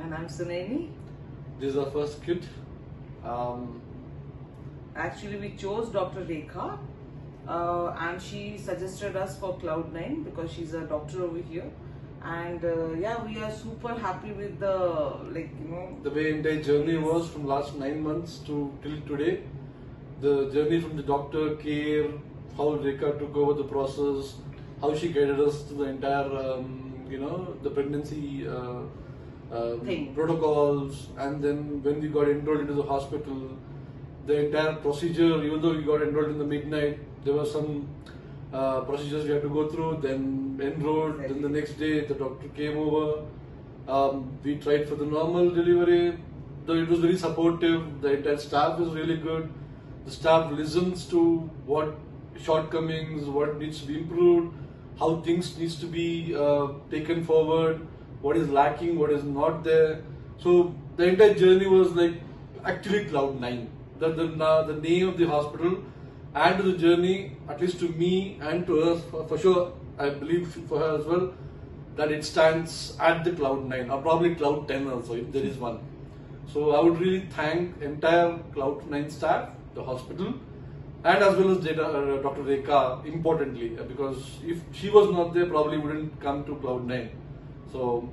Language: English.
I'm Sunayani. This is our first kit. Um, Actually, we chose Dr. Rekha uh, and she suggested us for Cloudnine because she's a doctor over here. And uh, yeah, we are super happy with the, like, you know, the way entire journey was from last nine months to till today. The journey from the doctor care, how Rekha took over the process, how she guided us to the entire, um, you know, the pregnancy uh, uh, protocols, and then when we got enrolled into the hospital, the entire procedure, even though we got enrolled in the midnight, there were some uh, procedures we had to go through, then enrolled, then the next day the doctor came over. Um, we tried for the normal delivery, though it was very supportive, the entire staff is really good. The staff listens to what shortcomings, what needs to be improved, how things needs to be uh, taken forward, what is lacking, what is not there. So the entire journey was like actually cloud nine. The the, the name of the hospital and the journey, at least to me and to us for, for sure, I believe for her as well, that it stands at the cloud nine or probably cloud ten also if there is one. So I would really thank entire Cloudnine staff, the hospital, and as well as data, uh, Dr. Rekha importantly because if she was not there, probably wouldn't come to Cloudnine. So